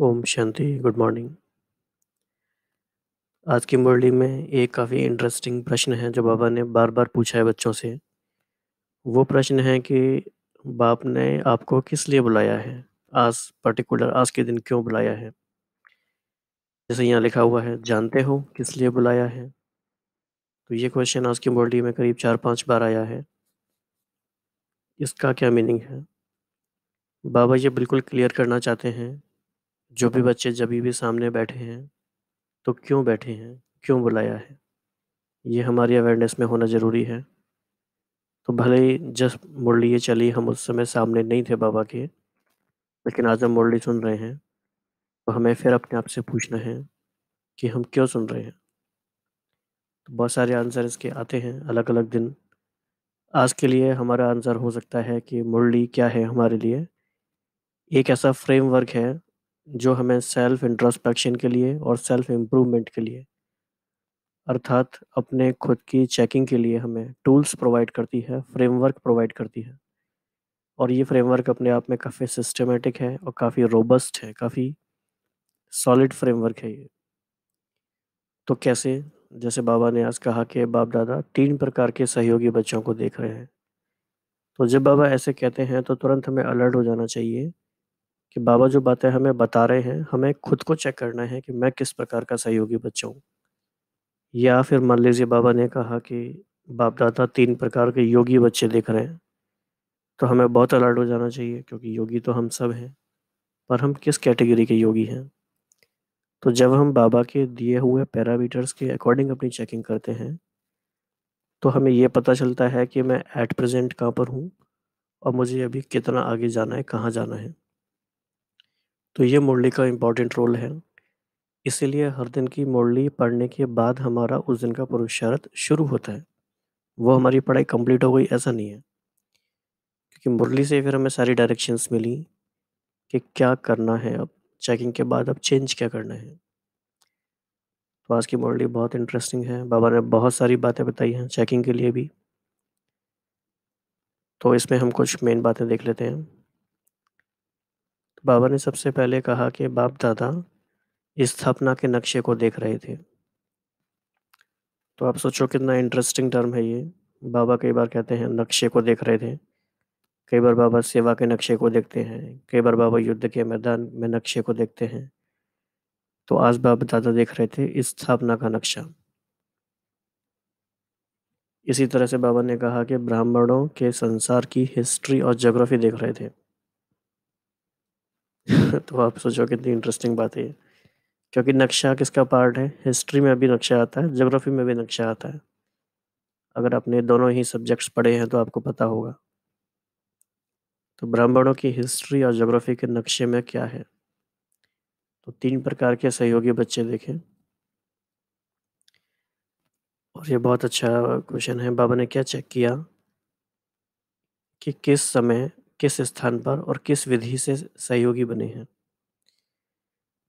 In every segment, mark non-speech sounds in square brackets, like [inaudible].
Om Shanti, good morning. आज की मुरली में एक काफ़ी इंटरेस्टिंग प्रश्न है जो बाबा ने बार बार पूछा है बच्चों से। वो प्रश्न है कि बाप ने आपको किस लिए बुलाया है? आज पर्टिकुलर आज के दिन क्यों बुलाया है? जैसे यहाँ लिखा हुआ है, जानते हो किस लिए बुलाया है? तो ये क्वेश्चन आज की मुरली में करीब चार पाँच बार आया है। इसका क्या मीनिंग है? बाबा ये बिल्कुल क्लियर करना चाहते हैं जो भी बच्चे जब भी सामने बैठे हैं तो क्यों बैठे हैं क्यों बुलाया है? ये हमारी अवेयरनेस में होना ज़रूरी है। तो भले ही जब मुरली ये चली हम उस समय सामने नहीं थे बाबा के लेकिन आज हम मुरली सुन रहे हैं तो हमें फिर अपने आप से पूछना है कि हम क्यों सुन रहे हैं? तो बहुत सारे आंसर इसके आते हैं अलग अलग दिन। आज के लिए हमारा आंसर हो सकता है कि मुरली क्या है हमारे लिए? एक ऐसा फ्रेमवर्क है जो हमें सेल्फ इंट्रोस्पेक्शन के लिए और सेल्फ इम्प्रूवमेंट के लिए, अर्थात अपने खुद की चेकिंग के लिए हमें टूल्स प्रोवाइड करती है फ्रेमवर्क प्रोवाइड करती है। और ये फ्रेमवर्क अपने आप में काफ़ी सिस्टमेटिक है और काफ़ी रोबस्ट है, काफ़ी सॉलिड फ्रेमवर्क है ये। तो कैसे? जैसे बाबा ने आज कहा कि बाप दादा तीन प्रकार के सहयोगी बच्चों को देख रहे हैं। तो जब बाबा ऐसे कहते हैं तो तुरंत हमें अलर्ट हो जाना चाहिए कि बाबा जो बातें हमें बता रहे हैं, हमें खुद को चेक करना है कि मैं किस प्रकार का सहयोगी बच्चा हूँ। या फिर मान लीजिए बाबा ने कहा कि बाप दादा तीन प्रकार के योगी बच्चे देख रहे हैं तो हमें बहुत अलर्ट हो जाना चाहिए क्योंकि योगी तो हम सब हैं, पर हम किस कैटेगरी के योगी हैं? तो जब हम बाबा के दिए हुए पैरामीटर्स के अकॉर्डिंग अपनी चेकिंग करते हैं तो हमें ये पता चलता है कि मैं एट प्रेजेंट कहाँ पर हूँ और मुझे अभी कितना आगे जाना है, कहाँ जाना है। तो ये मुरली का इंपॉर्टेंट रोल है। इसीलिए हर दिन की मुरली पढ़ने के बाद हमारा उस दिन का पुरुषार्थ शुरू होता है। वो हमारी पढ़ाई कंप्लीट हो गई ऐसा नहीं है। क्योंकि मुरली से फिर हमें सारी डायरेक्शंस मिली कि क्या करना है अब चेकिंग के बाद अब चेंज क्या करना है। तो आज की मुरली बहुत इंटरेस्टिंग है। बाबा ने बहुत सारी बातें बताई हैं चेकिंग के लिए भी। तो इसमें हम कुछ मेन बातें देख लेते हैं। बाबा ने सबसे पहले कहा कि बाप दादा स्थापना के नक्शे को देख रहे थे। तो आप सोचो कितना इंटरेस्टिंग टर्म है ये। बाबा कई बार कहते हैं, नक्शे को देख रहे थे। कई बार बाबा सेवा के नक्शे को देखते हैं। कई बार बाबा युद्ध के मैदान में नक्शे को देखते हैं। तो आज बाबा दादा देख रहे थे स्थापना का नक्शा। इसी तरह से बाबा ने कहा कि ब्राह्मणों के संसार की हिस्ट्री और जोग्राफी देख रहे थे। [laughs] तो आप सोचो कितनी इंटरेस्टिंग बात है क्योंकि नक्शा किसका पार्ट है? हिस्ट्री में भी नक्शा आता है जोग्राफी में भी नक्शा आता है। अगर आपने दोनों ही सब्जेक्ट्स पढ़े हैं तो आपको पता होगा। तो ब्राह्मणों की हिस्ट्री और जोग्राफी के नक्शे में क्या है? तो तीन प्रकार के सहयोगी बच्चे देखें। और ये बहुत अच्छा क्वेश्चन है। बाबा ने क्या चेक किया कि किस समय किस स्थान पर और किस विधि से सहयोगी बने हैं?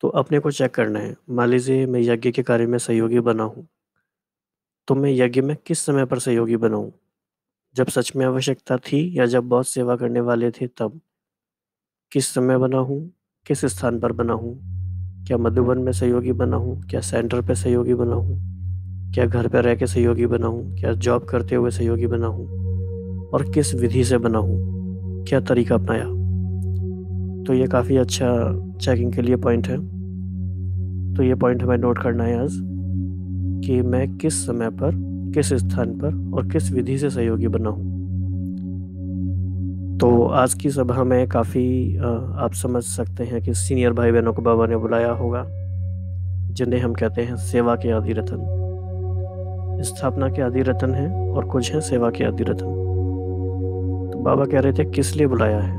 तो अपने को चेक करना है। मान लीजिए मैं यज्ञ के कार्य में सहयोगी बना हूँ। तो मैं यज्ञ में किस समय पर सहयोगी बनाऊँ जब सच में आवश्यकता थी या जब बहुत सेवा करने वाले थे तब? किस समय बना हूँ? किस स्थान पर बना हूँ? क्या मधुबन में सहयोगी बना हूँ? क्या सेंटर पर सहयोगी बना हूँ? क्या घर पर रह के सहयोगी बना हूँ? क्या जॉब करते हुए सहयोगी बना हूँ? और किस विधि से बना हूँ? क्या तरीका अपनाया? तो ये काफ़ी अच्छा चेकिंग के लिए पॉइंट है। तो ये पॉइंट हमें नोट करना है आज कि मैं किस समय पर, किस स्थान पर और किस विधि से सहयोगी बना हूँ। तो आज की सभा में काफ़ी आप समझ सकते हैं कि सीनियर भाई बहनों को बाबा ने बुलाया होगा, जिन्हें हम कहते हैं सेवा के आदि रतन। स्थापना के आदि रतन हैं और कुछ हैं सेवा के आदि रतन। बाबा कह रहे थे, किस लिए बुलाया है?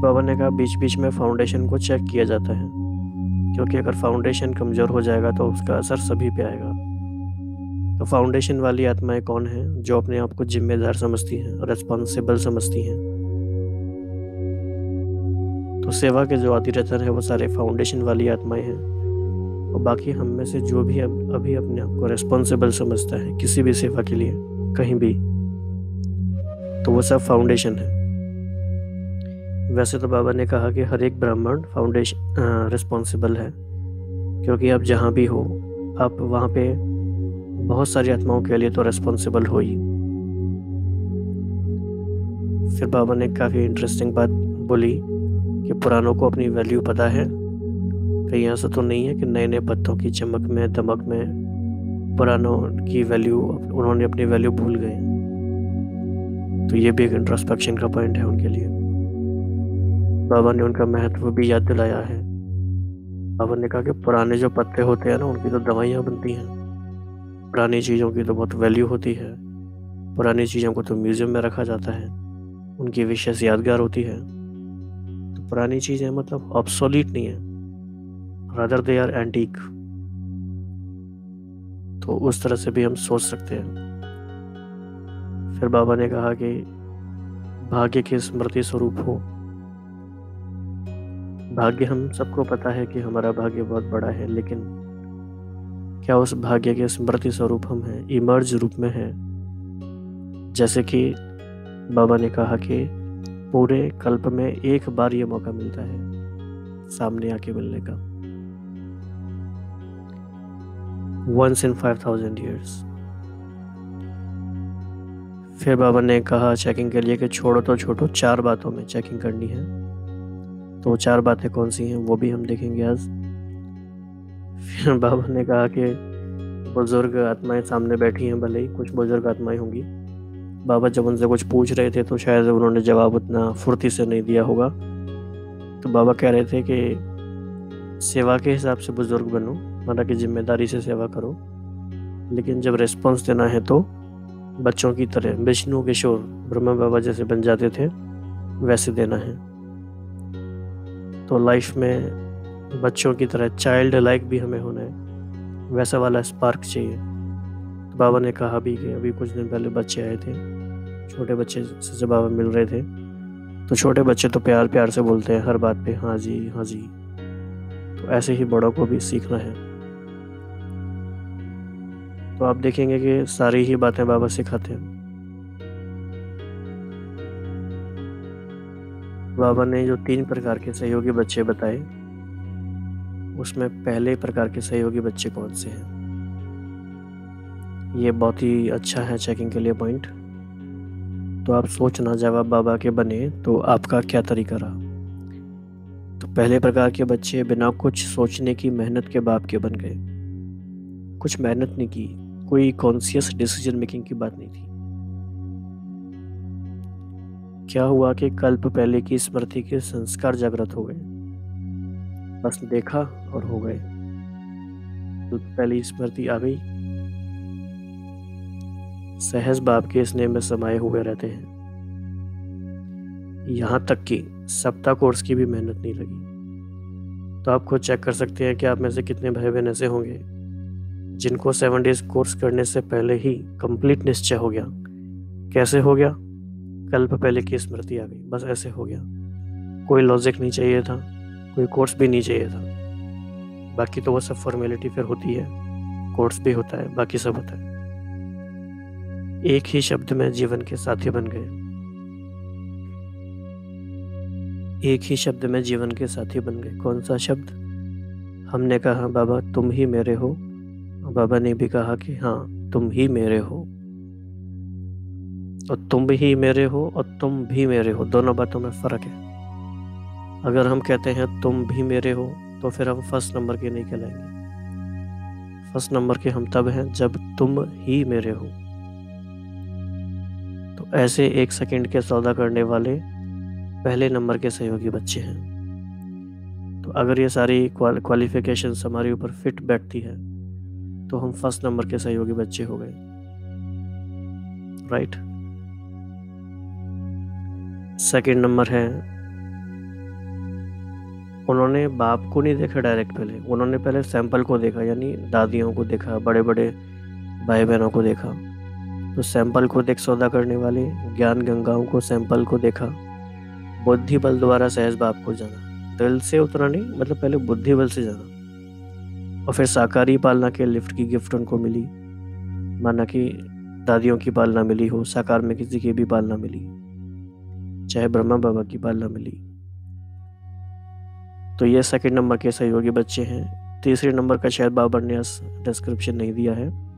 बाबा ने कहा, बीच बीच में फाउंडेशन को चेक किया जाता है, क्योंकि अगर फाउंडेशन कमज़ोर हो जाएगा तो उसका असर सभी पे आएगा। तो फाउंडेशन वाली आत्माएँ कौन हैं, जो अपने आप को जिम्मेदार समझती हैं और रिस्पॉन्सिबल समझती हैं? तो सेवा के जो आदि रतन है, वो सारे फाउंडेशन वाली आत्माएँ हैं। और बाकी हम में से जो भी अभी अपने आप को रेस्पॉन्सिबल समझता है, किसी भी सेवा के लिए, कहीं भी तो वो सब फाउंडेशन है। वैसे तो बाबा ने कहा कि हर एक ब्राह्मण फाउंडेशन रिस्पॉन्सिबल है, क्योंकि आप जहाँ भी हो आप वहाँ पे बहुत सारी आत्माओं के लिए तो रिस्पॉन्सिबल हो ही। फिर बाबा ने काफ़ी इंटरेस्टिंग बात बोली कि पुरानों को अपनी वैल्यू पता है कहीं ऐसा तो नहीं है कि नए नए पत्तों की चमक में, दमक में पुरानों की वैल्यू उन्होंने अपनी वैल्यू भूल गए। तो ये भी एक इंट्रोस्पेक्शन का पॉइंट है उनके लिए। बाबा ने उनका महत्व भी याद दिलाया है। बाबा ने कहा कि पुराने जो पत्ते होते हैं ना, उनकी तो दवाइयाँ बनती हैं। पुरानी चीज़ों की तो बहुत वैल्यू होती है। पुरानी चीज़ों को तो म्यूज़ियम में रखा जाता है। उनकी विशेष यादगार होती है। तो पुरानी चीज़ें मतलब ऑब्सोलीट नहीं है। रादर दे आर एंटीक तो उस तरह से भी हम सोच सकते हैं। फिर बाबा ने कहा कि भाग्य के स्मृति स्वरूप हो। भाग्य हम सबको पता है कि हमारा भाग्य बहुत बड़ा है, लेकिन क्या उस भाग्य के स्मृति स्वरूप हम हैं, इमर्ज रूप में हैं? जैसे कि बाबा ने कहा कि पूरे कल्प में एक बार ये मौका मिलता है, सामने आके मिलने का। Once in five thousand years फिर बाबा ने कहा चेकिंग के लिए कि छोड़ो तो छोड़ो, चार बातों में चेकिंग करनी है। तो चार बातें कौन सी हैं, वो भी हम देखेंगे आज। फिर बाबा ने कहा कि, बुज़ुर्ग आत्माएँ सामने बैठी हैं, भले ही कुछ बुज़ुर्ग आत्माएँ होंगी। बाबा जब उनसे कुछ पूछ रहे थे तो शायद उन्होंने जवाब उतना फुर्ती से नहीं दिया होगा। तो बाबा कह रहे थे कि, सेवा के हिसाब से बुज़ुर्ग बनो माना कि ज़िम्मेदारी से सेवा करो। लेकिन जब रिस्पॉन्स देना है तो बच्चों की तरह। विष्णु, किशोर, ब्रह्मा बाबा जैसे बन जाते थे, वैसे देना है। तो लाइफ में बच्चों की तरह चाइल्ड लाइक भी हमें होना है। वैसा वाला स्पार्क चाहिए। तो बाबा ने कहा भी कि अभी कुछ दिन पहले बच्चे आए थे। छोटे बच्चे से जब बाबा मिल रहे थे तो छोटे बच्चे तो प्यार प्यार से बोलते हैं, हर बात पे हाँ जी हाँ जी। तो ऐसे ही बड़ों को भी सीखना है। तो आप देखेंगे कि सारी ही बातें बाबा सिखाते हैं। बाबा ने जो तीन प्रकार के सहयोगी बच्चे बताए, उसमें पहले प्रकार के सहयोगी बच्चे कौन से हैं? ये बहुत ही अच्छा है चेकिंग के लिए पॉइंट तो आप सोचना जब आप बाबा के बने तो आपका क्या तरीका रहा? तो पहले प्रकार के बच्चे बिना कुछ सोचने की मेहनत के बाप के बन गए। कुछ मेहनत नहीं की कोई कॉन्सियस डिसीज़न मेकिंग की बात नहीं थी। क्या हुआ कि कल्प पहले की स्मृति के संस्कार जागृत हो गए? बस देखा और हो गए। तो पहली स्मृति आ गई। सहज बाप के स्नेह में समाये हुए रहते हैं। यहाँ तक कि सप्ताह कोर्स की भी मेहनत नहीं लगी। तो आप खुद चेक कर सकते हैं कि आप में से कितने भाई बहन ऐसे होंगे। जिनको सेवन डेज़ कोर्स करने से पहले ही कंप्लीट निश्चय हो गया। कैसे हो गया? कल्प पहले की स्मृति आ गई। बस ऐसे हो गया। कोई लॉजिक नहीं चाहिए था, कोई कोर्स भी नहीं चाहिए था। बाकी तो वो सब फॉर्मेलिटी फिर होती है। कोर्स भी होता है, बाकी सब होता है। एक ही शब्द में जीवन के साथी बन गए। एक ही शब्द में जीवन के साथी बन गए। कौन सा शब्द? हमने कहा, बाबा, तुम ही मेरे हो। बाबा ने भी कहा कि हाँ तुम ही मेरे हो। और तुम भी मेरे हो और तुम भी मेरे हो। दोनों बातों में फ़र्क है। अगर हम कहते हैं तुम भी मेरे हो तो फिर हम फ़र्स्ट नंबर के नहीं कहलाएँगे। फ़र्स्ट नंबर के हम तब हैं जब तुम ही मेरे हो। तो ऐसे एक सेकंड के सौदा करने वाले पहले नंबर के सहयोगी बच्चे हैं। तो अगर ये सारी क्वालिफिकेशन हमारे ऊपर फिट बैठती है तो हम फ़र्स्ट नंबर के सहयोगी बच्चे हो गए। राइट सेकंड नंबर है। उन्होंने बाप को नहीं देखा डायरेक्ट पहले। उन्होंने पहले सैंपल को देखा, यानी दादियों को देखा बड़े बड़े भाई बहनों को देखा। तो सैंपल को देख सौदा करने वाले, ज्ञान गंगाओं को सैंपल को देखा। बुद्धि बल द्वारा सहज बाप को जाना। दिल से उतना नहीं मतलब पहले बुद्धि बल से जाना। और फिर साकारी पालना के लिफ्ट की गिफ्ट उनको मिली। माना कि दादियों की पालना मिली हो साकार में किसी की भी पालना मिली। चाहे ब्रह्मा बाबा की पालना मिली। तो ये सेकंड नंबर के सहयोगी बच्चे हैं। तीसरे नंबर का शायद बाबर ने डिस्क्रिप्शन नहीं दिया है।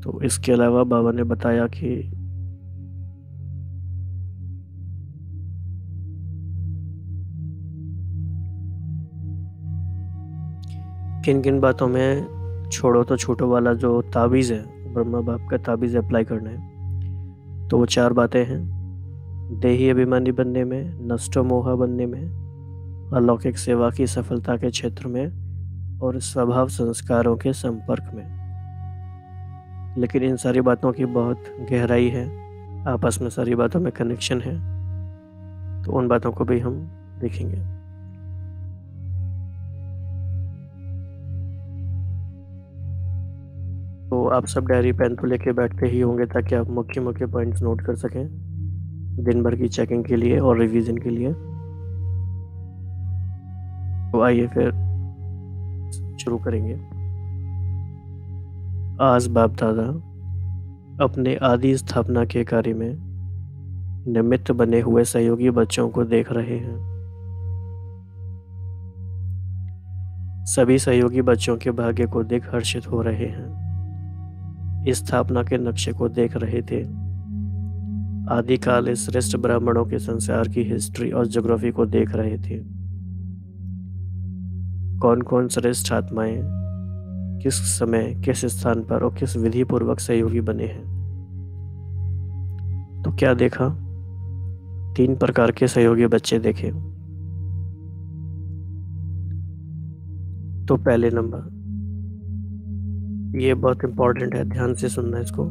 तो इसके अलावा बाबा ने बताया कि किन किन बातों में छोड़ो तो छोटो वाला जो ताबीज़ है ब्रह्मा बाप का ताबीज़ अप्लाई करना है। तो वो चार बातें हैं। देही अभिमानी बनने में, नष्टो मोहा बनने में, अलौकिक सेवा की सफलता के क्षेत्र में और स्वभाव संस्कारों के संपर्क में। लेकिन इन सारी बातों की बहुत गहराई है। आपस में सारी बातों में कनेक्शन है। तो उन बातों को भी हम देखेंगे। आप सब डायरी पेन तो लेके बैठते ही होंगे ताकि आप मुख्य मुख्य पॉइंट्स नोट कर सकें। दिन भर की चेकिंग के लिए और रिवीजन के लिए। तो आइए फिर शुरू करेंगे। आज बाप दादा अपने आदि स्थापना के कार्य में निमित्त बने हुए सहयोगी बच्चों को देख रहे हैं। सभी सहयोगी बच्चों के भाग्य को देख हर्षित हो रहे हैं। स्थापना के नक्शे को देख रहे थे। आदिकाल श्रेष्ठ ब्राह्मणों के संसार की हिस्ट्री और ज्योग्राफी को देख रहे थे। कौन कौन श्रेष्ठ आत्माएँ किस समय, किस स्थान पर और किस विधि पूर्वक सहयोगी बने हैं? तो क्या देखा? तीन प्रकार के सहयोगी बच्चे देखे। तो पहले नंबर ये बहुत इम्पोर्टेंट है, ध्यान से सुनना इसको।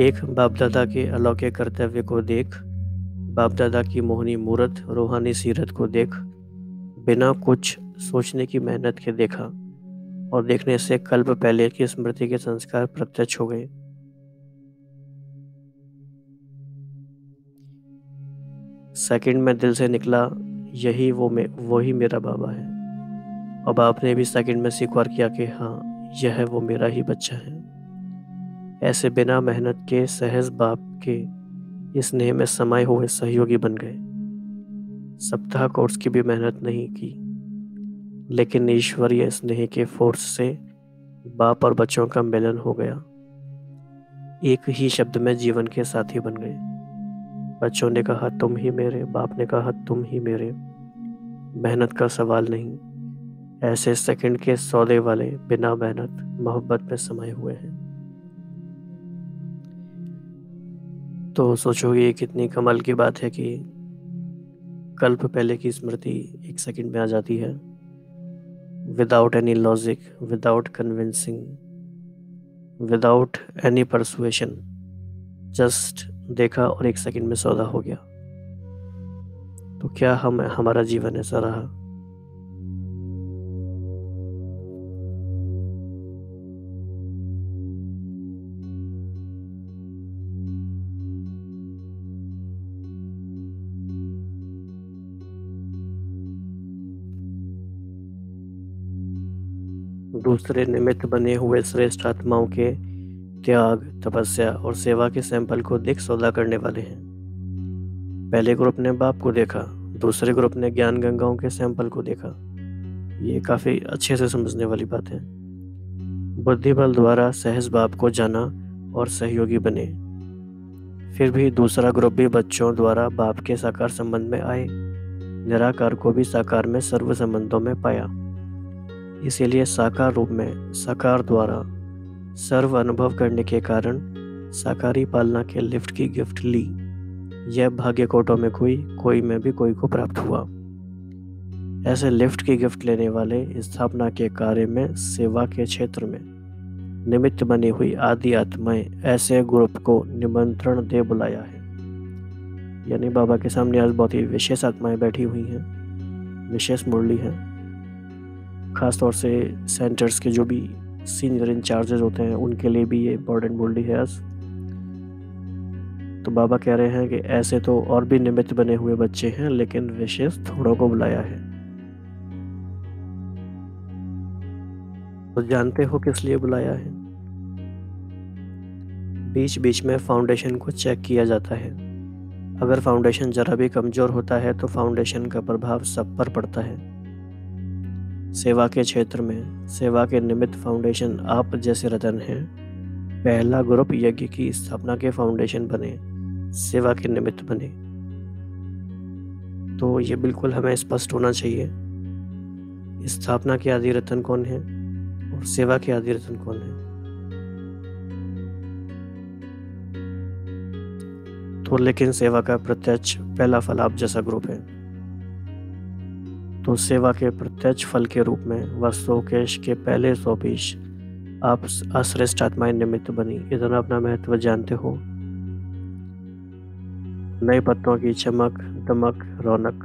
एक बाप दादा के अलौकिक कर्तव्य को देख। बाप दादा की मोहनी मूर्त, रूहानी सीरत को देख। बिना कुछ सोचने की मेहनत के देखा और देखने से कल्प पहले की स्मृति के संस्कार प्रत्यक्ष हो गए। सेकंड में दिल से निकला, यही वो में वही मेरा बाबा है। अब आपने भी सेकंड में स्वीकार किया कि हाँ यह वो मेरा ही बच्चा है। ऐसे बिना मेहनत के, सहज बाप के स्नेह में समाये हुए सहयोगी बन गए। सप्ताह कोर्स की भी मेहनत नहीं की, लेकिन ईश्वरीय स्नेह के फोर्स से बाप और बच्चों का मिलन हो गया। एक ही शब्द में जीवन के साथी बन गए। बच्चों ने कहा, तुम ही मेरे। बाप ने कहा, तुम ही मेरे। मेहनत का सवाल नहीं। ऐसे सेकंड के सौदे वाले बिना मेहनत, मोहब्बत में समाये हुए हैं। तो सोचोगे कितनी कमल की बात है कि कल्प पहले की स्मृति एक सेकंड में आ जाती है। Without any logic without convincing without any persuasion just देखा और एक सेकंड में सौदा हो गया। तो क्या हम, हमारा जीवन ऐसा रहा? दूसरे निमित्त बने हुए श्रेष्ठ आत्माओं के त्याग, तपस्या और सेवा के सैंपल को देख सौदा करने वाले हैं। पहले ग्रुप ने बाप को देखा, दूसरे ग्रुप ने ज्ञान गंगाओं के सैंपल को देखा। ये काफ़ी अच्छे से समझने वाली बात है। बुद्धि बल द्वारा सहज बाप को जाना और सहयोगी बने। फिर भी दूसरा ग्रुप भी बच्चों द्वारा बाप के साकार संबंध में आए, निराकार को भी साकार में सर्व संबंधों में पाया। इसीलिए साकार रूप में साकार द्वारा सर्व अनुभव करने के कारण साकारी पालना के लिफ्ट की गिफ्ट ली। यह भाग्य कोटों में कोई कोई में भी कोई को प्राप्त हुआ। ऐसे लिफ्ट की गिफ्ट लेने वाले स्थापना के कार्य में, सेवा के क्षेत्र में निमित्त बनी हुई आदि आत्माएँ ऐसे ग्रुप को निमंत्रण दे बुलाया है। यानी बाबा के सामने आज बहुत ही विशेष आत्माएँ बैठी हुई हैं, विशेष मुरली हैं। ख़ास तौर से सेंटर्स के जो भी सीनियर इंचार्जेस होते हैं, उनके लिए भी ये इम्पोर्टेंट बोल्डी है आज। तो बाबा कह रहे हैं कि ऐसे तो और भी निमित्त बने हुए बच्चे हैं, लेकिन विशेष थोड़ों को बुलाया है। तो जानते हो किस लिए बुलाया है? बीच बीच में फाउंडेशन को चेक किया जाता है। अगर फाउंडेशन ज़रा भी कमज़ोर होता है तो फाउंडेशन का प्रभाव सब पर पड़ता है। सेवा के क्षेत्र में सेवा के निमित्त फाउंडेशन आप जैसे रतन हैं। पहला ग्रुप यज्ञ की स्थापना के फाउंडेशन बने, सेवा के निमित्त बने। तो ये बिल्कुल हमें स्पष्ट होना चाहिए। स्थापना के आदि रतन कौन है और सेवा के आदि रतन कौन है? तो लेकिन सेवा का प्रत्यक्ष पहला फल आप जैसा ग्रुप है। तो सेवा के प्रत्यक्ष फल के रूप में वस्तु केश के पहले सौ पीस आप अश्रेष्ठ आत्माएँ निमित्त बनी। इतना अपना महत्व जानते हो? नए पत्तों की चमक, दमक, रौनक,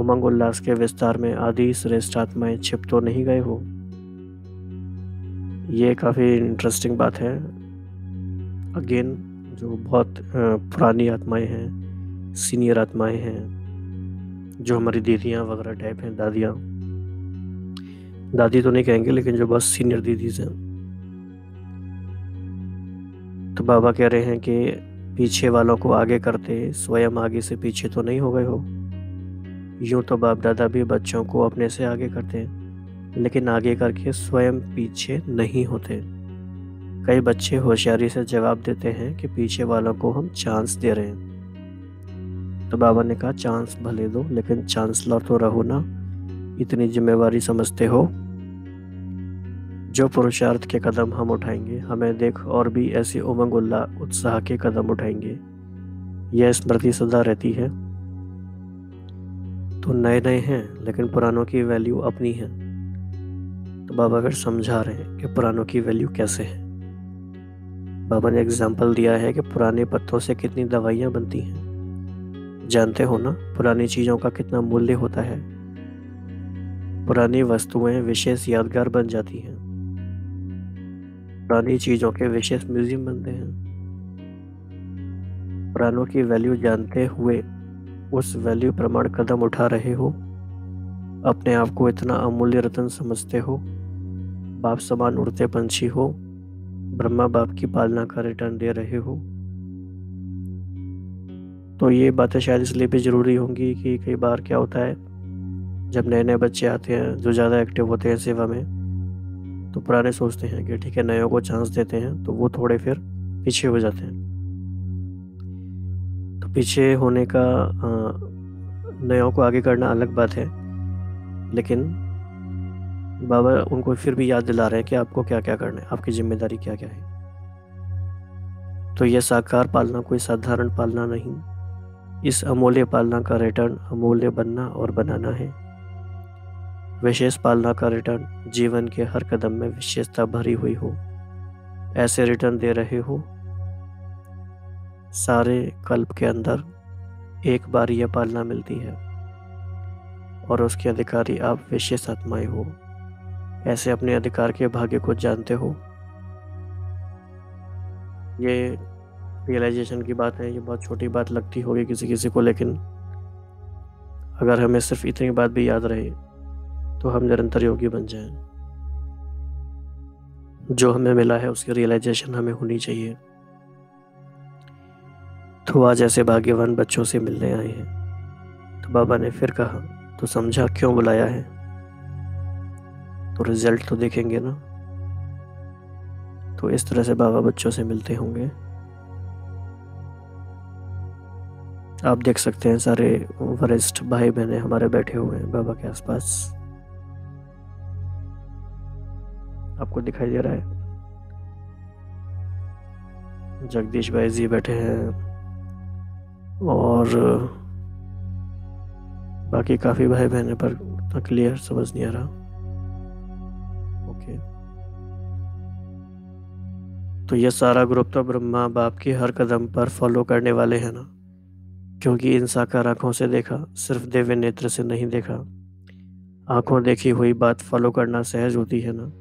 उमंग उल्लास के विस्तार में आदि श्रेष्ठ आत्माएँ छिप तो नहीं गए हो? ये काफ़ी इंटरेस्टिंग बात है। अगेन जो बहुत पुरानी आत्माएँ हैं सीनियर आत्माएँ हैं जो हमारी दीदियाँ वगैरह टाइप हैं, दादियाँ। दादी तो नहीं कहेंगे, लेकिन जो बस सीनियर दीदीज हैं। तो बाबा कह रहे हैं कि पीछे वालों को आगे करते, स्वयं आगे से पीछे तो नहीं हो गए हो। यूँ तो बाप दादा भी बच्चों को अपने से आगे करते हैं, लेकिन आगे करके स्वयं पीछे नहीं होते। कई बच्चे होशियारी से जवाब देते हैं कि पीछे वालों को हम चांस दे रहे हैं। तो बाबा ने कहा, चांस भले दो, लेकिन चांसलर तो रहो ना। इतनी जिम्मेवारी समझते हो। जो पुरुषार्थ के कदम हम उठाएँगे, हमें देख और भी ऐसी उमंग उल्लाह उत्साह के कदम उठाएँगे। यह स्मृति सदा रहती है। तो नए नए हैं, लेकिन पुरानों की वैल्यू अपनी है। तो बाबा फिर समझा रहे हैं कि पुरानों की वैल्यू कैसे है। बाबा ने एग्ज़ाम्पल दिया है कि पुराने पत्तों से कितनी दवाइयाँ बनती हैं। जानते हो ना, पुरानी चीज़ों का कितना मूल्य होता है। पुरानी वस्तुएँ विशेष यादगार बन जाती हैं। पुरानी चीज़ों के विशेष म्यूज़ियम बनते हैं। पुरानों की वैल्यू जानते हुए उस वैल्यू प्रमाण कदम उठा रहे हो। अपने आप को इतना अमूल्य रतन समझते हो। बाप समान उड़ते पंछी हो। ब्रह्मा बाप की पालना का रिटर्न दे रहे हो। तो ये बातें शायद इसलिए भी ज़रूरी होंगी कि कई बार क्या होता है, जब नए नए बच्चे आते हैं, जो ज़्यादा एक्टिव होते हैं सेवा में तो पुराने सोचते हैं कि ठीक है नयों को चांस देते हैं तो वो थोड़े फिर पीछे हो जाते हैं। तो पीछे होने का नयों को आगे करना अलग बात है, लेकिन बाबा उनको फिर भी याद दिला रहे हैं कि आपको क्या क्या करना है, आपकी ज़िम्मेदारी क्या क्या है। तो यह साकार पालना कोई साधारण पालना नहीं। इस अमूल्य पालना का रिटर्न अमूल्य बनना और बनाना है। विशेष पालना का रिटर्न जीवन के हर कदम में विशेषता भरी हुई हो। ऐसे रिटर्न दे रहे हो। सारे कल्प के अंदर एक बार यह पालना मिलती है और उसके अधिकारी आप विशेष आत्माएँ हो। ऐसे अपने अधिकार के भाग्य को जानते हो। ये रियलाइजेशन की बात है, ये बहुत छोटी बात लगती होगी किसी किसी को, लेकिन अगर हमें सिर्फ़ इतनी बात भी याद रहे तो हम निरंतर योगी बन जाएँ। जो हमें मिला है, उसकी रियलाइजेशन हमें होनी चाहिए। तो आज ऐसे भाग्यवान बच्चों से मिलने आए हैं। तो बाबा ने फिर कहा तो समझा क्यों बुलाया है? तो रिज़ल्ट तो देखेंगे ना। तो इस तरह से बाबा बच्चों से मिलते होंगे। आप देख सकते हैं सारे वरिष्ठ भाई बहने हमारे बैठे हुए हैं बाबा के आसपास। आपको दिखाई दे रहा है। जगदीश भाई जी बैठे हैं और बाकी काफ़ी भाई बहने पर क्लियर समझ नहीं आ रहा। ओके तो ये सारा ग्रुप तो ब्रह्मा बाप की हर कदम पर फॉलो करने वाले हैं ना? क्योंकि इन साकार आँखों से देखा, सिर्फ़ दिव्य नेत्र से नहीं देखा। आँखों देखी हुई बात फॉलो करना सहज होती है ना?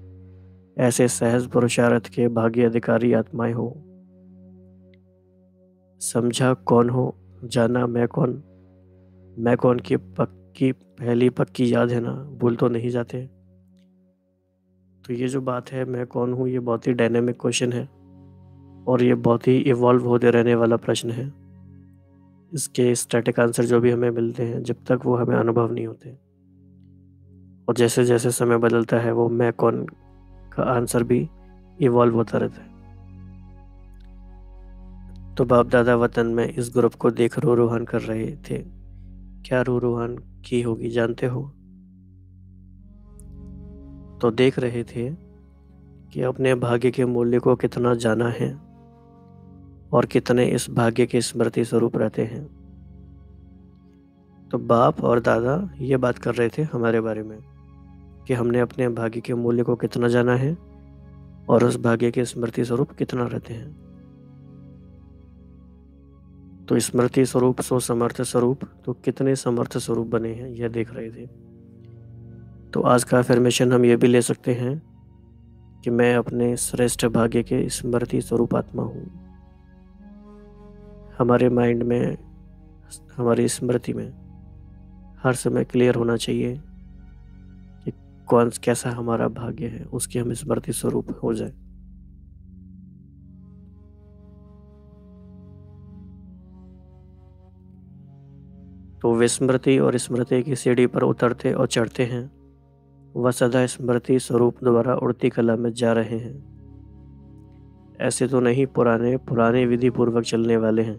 ऐसे सहज पुरुषार्थ के भाग्य अधिकारी आत्माएँ हो। समझा कौन हो, जाना मैं कौन? मैं कौन की पक्की, पहली पक्की याद है ना? भूल तो नहीं जाते। तो ये जो बात है, मैं कौन हूँ, ये बहुत ही डायनेमिक क्वेश्चन है। और ये बहुत ही इवॉल्व होते रहने वाला प्रश्न है। इसके स्टैटिक आंसर जो भी हमें मिलते हैं, जब तक वो हमें अनुभव नहीं होते। और जैसे जैसे समय बदलता है, वो मैं कौन का आंसर भी इवॉल्व होता रहता है। तो बाप दादा वतन में इस ग्रुप को देख रो रोहन कर रहे थे। क्या रो रोहन की होगी, जानते हो? तो देख रहे थे कि अपने भाग्य के मूल्य को कितना जाना है। और कितने इस भाग्य के स्मृति स्वरूप रहते हैं। तो बाप और दादा ये बात कर रहे थे हमारे बारे में कि हमने अपने भाग्य के मूल्य को कितना जाना है और उस भाग्य के स्मृति स्वरूप कितना रहते हैं। तो स्मृति स्वरूप सो समर्थ स्वरूप तो कितने समर्थ स्वरूप बने हैं यह देख रहे थे। तो आज का अफर्मेशन हम ये भी ले सकते हैं कि मैं अपने श्रेष्ठ भाग्य के स्मृति स्वरूप आत्मा हूँ। हमारे माइंड में, हमारी स्मृति में हर समय क्लियर होना चाहिए कि कौन, कैसा हमारा भाग्य है, उसकी हम स्मृति स्वरूप हो जाए। तो विस्मृति और स्मृति की सीढ़ी पर उतरते और चढ़ते हैं। वह सदा स्मृति स्वरूप द्वारा उड़ती कला में जा रहे हैं। ऐसे तो नहीं, पुराने पुराने विधि पूर्वक चलने वाले हैं।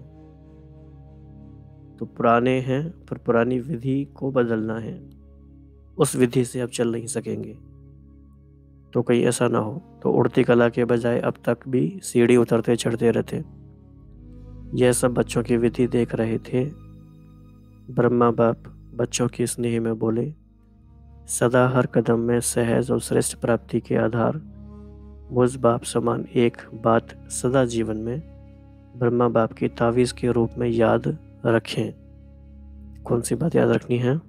तो पुराने हैं, पर पुरानी विधि को बदलना है। उस विधि से अब चल नहीं सकेंगे। तो कहीं ऐसा ना हो तो उड़ती कला के बजाय अब तक भी सीढ़ी उतरते चढ़ते रहते। यह सब बच्चों की विधि देख रहे थे। ब्रह्मा बाप बच्चों की स्नेह में बोले, सदा हर कदम में सहज और श्रेष्ठ प्राप्ति के आधार मुझ बाप समान एक बात सदा जीवन में ब्रह्मा बाप की तावीज़ के रूप में याद रखें। कौन सी बात याद रखनी है?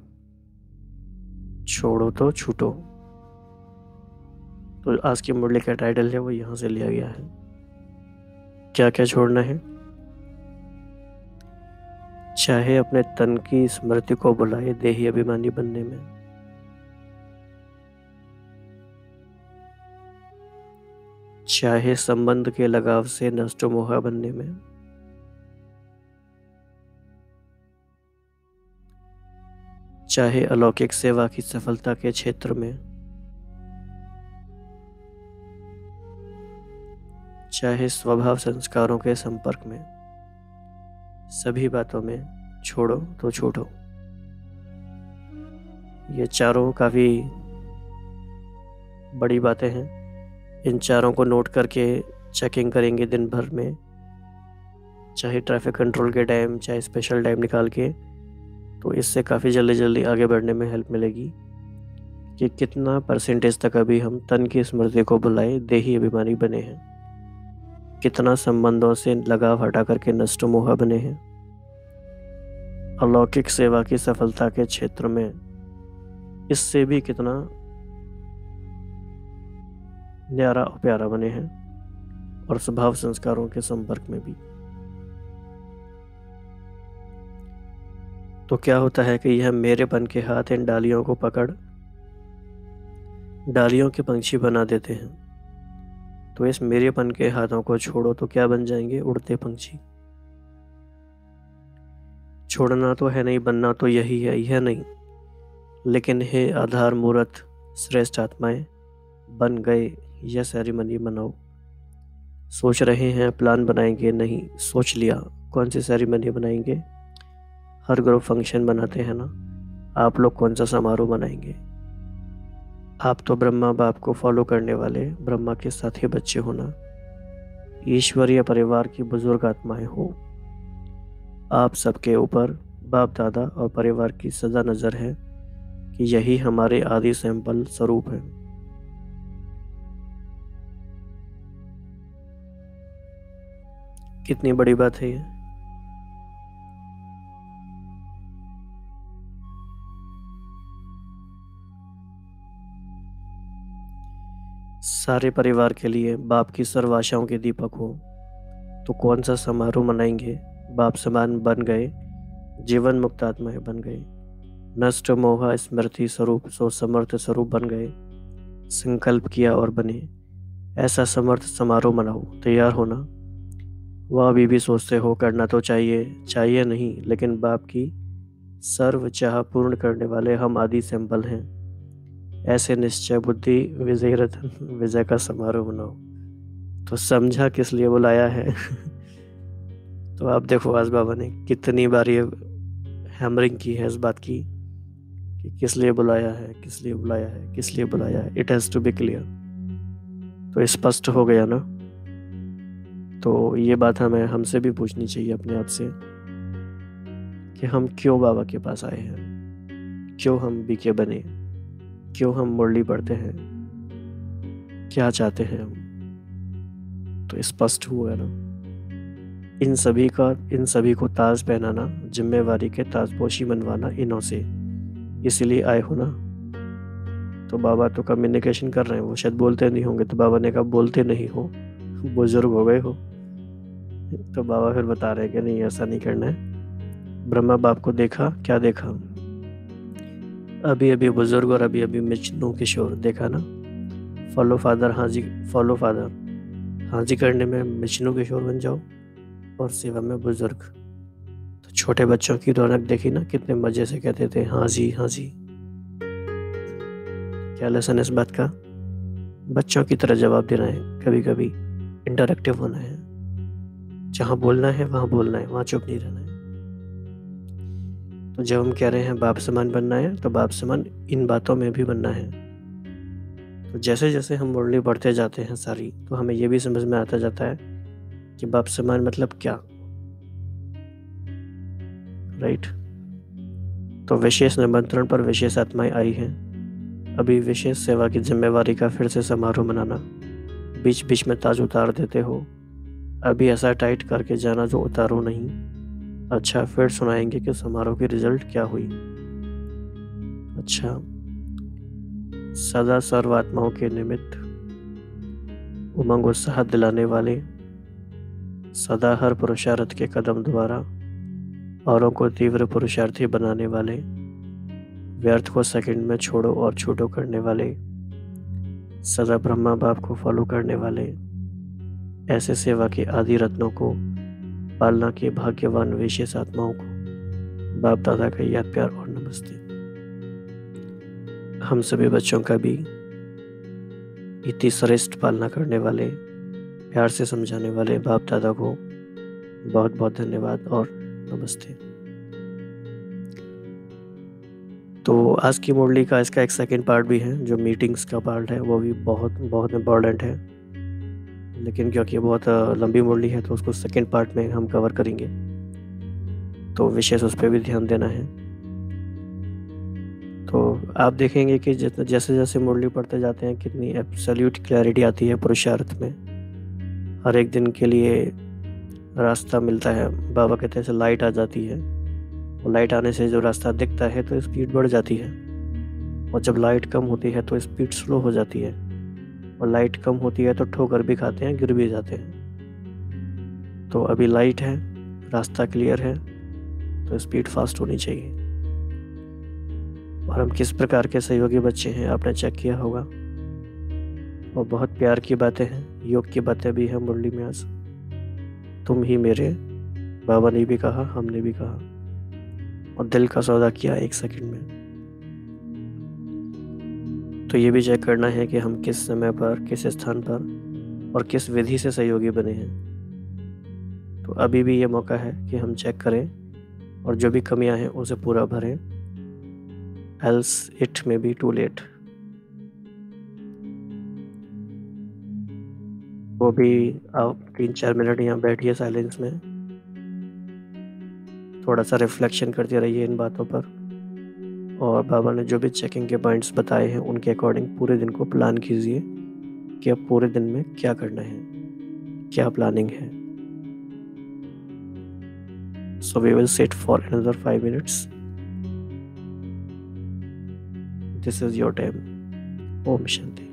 छोड़ो तो छूटो। तो आज की मुरली का टाइटल है, वो यहाँ से लिया गया है। क्या क्या छोड़ना है? चाहे अपने तन की स्मृति को बुलाए देही अभिमानी बनने में। चाहे संबंध के लगाव से नष्ट मोहा बनने में। चाहे अलौकिक सेवा की सफलता के क्षेत्र में। चाहे स्वभाव संस्कारों के संपर्क में। सभी बातों में छोड़ो तो छोड़ो ये चारों काफ़ी बड़ी बातें हैं। इन चारों को नोट करके चेकिंग करेंगे दिन भर में। चाहे ट्रैफ़िक कंट्रोल के टाइम चाहे स्पेशल टाइम निकाल के तो इससे काफ़ी जल्दी जल्दी आगे बढ़ने में हेल्प मिलेगी। कि कितना परसेंटेज तक अभी हम तन की स्मृति को बुलाए देही अभिमानी बने हैं। कितना संबंधों से लगाव हटा करके नष्ट मोहा बने हैं। अलौकिक सेवा की सफलता के क्षेत्र में, इससे भी कितना न्यारा और प्यारा बने हैं, और स्वभाव संस्कारों के संपर्क में भी। तो क्या होता है कि यह मेरे पन के हाथ इन डालियों को पकड़, डालियों के पंछी बना देते हैं। तो इस मेरे पन के हाथों को छोड़ो तो क्या बन जाएँगे उड़ते पंछी? छोड़ना तो है नहीं, बनना तो यही है, यह नहीं। लेकिन हे आधार मूर्त श्रेष्ठ आत्माएँ, बन गए यह सेरेमनी मनाओ। सोच रहे हैं प्लान बनाएँगे, नहीं, सोच लिया। कौन सी सेरेमनी बनाएँगे हर ग्रुप फ़ंक्शन बनाते हैं ना। आप लोग कौन सा समारोह बनाएँगे आप तो ब्रह्मा बाप को फॉलो करने वाले, ब्रह्मा के साथ ही बच्चे होना ईश्वरीय परिवार की बुज़ुर्ग आत्माएँ हो। आप सबके ऊपर बाप, दादा और परिवार की सजा नज़र है कि यही हमारे आदि सैंपल स्वरूप है। कितनी बड़ी बात है ये। सारे परिवार के लिए बाप की सर्वाशाओं के दीपक हो। तो कौन सा समारोह मनाएँगे? बाप समान बन गए, जीवन मुक्त आत्माएँ बन गए। नष्ट मोह स्मृति स्वरूप सो समर्थ स्वरूप बन गए। संकल्प किया और बने। ऐसा समर्थ समारोह मनाओ। तैयार होना। वह अभी भी सोचते हो, करना तो चाहिए चाहिए नहीं, लेकिन बाप की सर्व चाह पूर्ण करने वाले हम आदि सैंपल हैं। ऐसे निश्चय बुद्धि विजय रतन विजय का समारोह बनाओ। तो समझा किस लिए बुलाया है? [laughs] तो आप देखो, आज बाबा ने कितनी बार ये हैमरिंग की है इस बात की कि किस लिए बुलाया है, किस लिए बुलाया है, किस लिए बुलाया है। It has to be clear तो स्पष्ट हो गया ना? तो ये बात हमें, हमसे भी पूछनी चाहिए अपने आप से कि हम क्यों बाबा के पास आए हैं? क्यों हम बीके बने? क्यों हम मुरली पढ़ते हैं? क्या चाहते हैं हम? तो स्पष्ट हुआ ना। इन सभी का, इन सभी को ताज पहनाना, जिम्मेवारी के ताजपोशी मनवाना इनों से। इसलिए आए हो ना। तो बाबा तो कम्युनिकेशन कर रहे हैं, वो शायद बोलते नहीं होंगे तो बाबा ने कहा, बोलते नहीं हो। बुज़ुर्ग हो गए हो। तो बाबा फिर बता रहे कि नहीं, ऐसा नहीं करना है। ब्रह्मा बाप को देखा, क्या देखा? अभी अभी बुज़ुर्ग और अभी अभी मिचनू किशोर देखा ना? फॉलो फादर हाँ जी फॉलो फादर हाँ जी करने में मिचनू किशोर बन जाओ और सेवा में बुज़ुर्ग। तो छोटे बच्चों की रौनक देखी ना, कितने मज़े से कहते थे हाँ जी हाँ जी। क्या लेसन इस बात का? बच्चों की तरह जवाब देना है कभी कभी इंटरेक्टिव होना है। जहाँ बोलना है, वहाँ बोलना है, वहाँ चुप नहीं रहना है। तो जब हम कह रहे हैं बाप समान बनना है तो बाप समान इन बातों में भी बनना है। तो जैसे जैसे हम मुरली बढ़ते जाते हैं सारी तो हमें यह भी समझ में आता जाता है कि बाप समान मतलब क्या? राइट तो विशेष निमंत्रण पर विशेष आत्माएँ आई हैं। अभी विशेष सेवा की जिम्मेवारी का फिर से समारोह मनाना। बीच बीच में ताज उतार देते हो। अभी ऐसा टाइट करके जाना जो उतारो नहीं। अच्छा फिर सुनाएँगे कि समारोह की रिज़ल्ट क्या हुई। अच्छा। सदा सर्वात्माओं के निमित्त उमंग उत्साह दिलाने वाले सदा हर पुरुषार्थ के कदम द्वारा औरों को तीव्र पुरुषार्थी बनाने वाले, व्यर्थ को सेकंड में छोड़ो और छूटो करने वाले सदा ब्रह्मा बाप को फॉलो करने वाले ऐसे सेवा के आदि रत्नों को, पालना के भाग्यवान विशेष आत्माओं को बाप दादा का याद प्यार और नमस्ते। हम सभी बच्चों का भी इतनी श्रेष्ठ पालना करने वाले, प्यार से समझाने वाले बाप दादा को बहुत बहुत धन्यवाद और नमस्ते। तो आज की मुरली का इसका एक सेकेंड पार्ट भी है, जो मीटिंग्स का पार्ट है, वो भी बहुत बहुत इंपॉर्टेंट है। लेकिन क्योंकि बहुत लंबी मुरली है तो उसको सेकेंड पार्ट में हम कवर करेंगे। तो विशेष उस पर भी ध्यान देना है। तो आप देखेंगे कि जैसे जैसे मुरली पढ़ते जाते हैं, कितनी एब्सोल्यूट क्लैरिटी आती है पुरुषार्थ में। हर एक दिन के लिए रास्ता मिलता है। बाबा कहते हैं लाइट आ जाती है। और लाइट आने से जो रास्ता दिखता है तो स्पीड बढ़ जाती है। और जब लाइट कम होती है तो स्पीड स्लो हो जाती है। और लाइट कम होती है तो ठोकर भी खाते हैं, गिर भी जाते हैं। तो अभी लाइट है, रास्ता क्लियर है तो स्पीड फास्ट होनी चाहिए। और हम किस प्रकार के सहयोगी बच्चे हैं, आपने चेक किया होगा। और बहुत प्यार की बातें हैं, योग की बातें भी हैं मुरली में आज तुम ही मेरे, बाबा ने भी कहा, हमने भी कहा। और दिल का सौदा किया एक सेकंड में। तो ये भी चेक करना है कि हम किस समय पर, किस स्थान पर और किस विधि से सहयोगी बने हैं। तो अभी भी ये मौका है कि हम चेक करें और जो भी कमियाँ हैं उसे पूरा भरें। Else it may be too late वो भी आप तीन चार मिनट यहाँ बैठिए साइलेंस में। थोड़ा सा रिफ्लेक्शन करते रहिए इन बातों पर। और बाबा ने जो भी चेकिंग के पॉइंट्स बताए हैं, उनके अकॉर्डिंग पूरे दिन को प्लान कीजिए कि अब पूरे दिन में क्या करना है, क्या प्लानिंग है। So we will sit for another five minutes this is your time Om Shanti